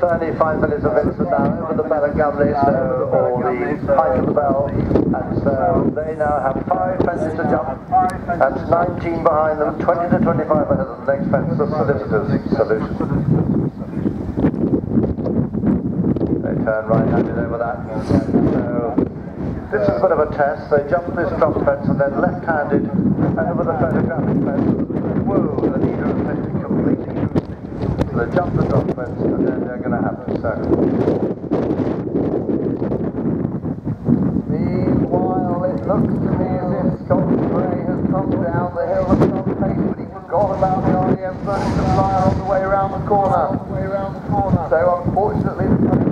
35 minutes of incident now over the Barangay, so, or the height of the bell, and so they now have five fences to jump. and 19 behind them, 20 to 25 ahead of the next fence, solicitor's solution. They turn right-handed over that. So, this is a bit of a test. They jump this drop fence and then left-handed over the photographic fence. Whoa, the leader they jump the drop fence and then they're going to have to circle. Meanwhile, it looks to me as if Scott Gray has come down the hill at some pace, but he forgot about the REM furniture flyer on the way around the corner. So unfortunately,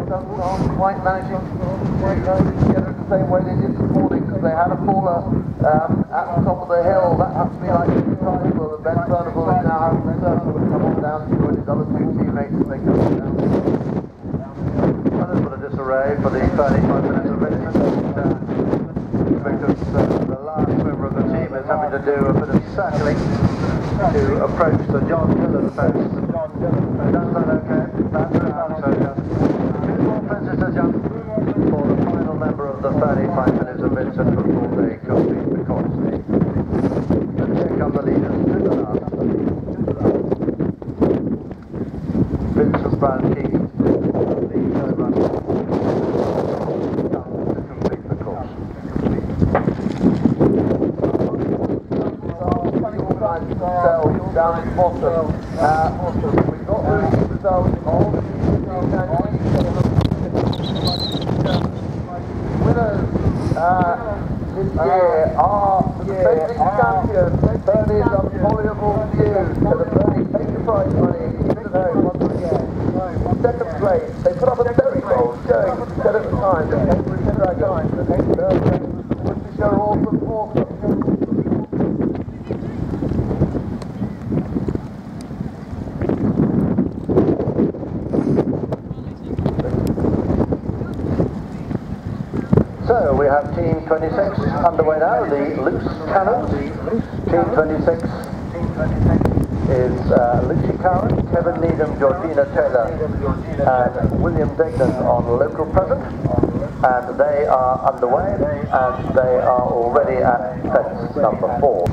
the aren't quite managing to same way they did this morning, because they had a faller um, at the top of the hill. That has to be like two times, well, Ben Furnival is now having circle and come on down to with his other two teammates as they come down. A little bit of disarray for the 35 minutes of uh, because uh, the last member of the team is having to do a bit of circling to approach the John Dillon fence. Does that okay? That's around, so just two more fences to jump for the final member of the 35 they complete the course. And here come the leaders to the last. Vincent Keith, the third runner, to complete the course. Cells down at the bottom. Uh, we've got the results of winners uh, this year are the defending champions, Bernie's Unfollow View. So the Bernie the prize money. Second place, they put up a very bold showing, said at the time, the Cambridge Dragons. The Cambridge Worcestershire Awesome Awesome. So we have Team 26 underway now, the Loose Cannons. Team 26 is uh, Lucy Cowan, Kevin Needham, Georgina Taylor and William Degnan on local present. And they are underway and they are already at fence number four.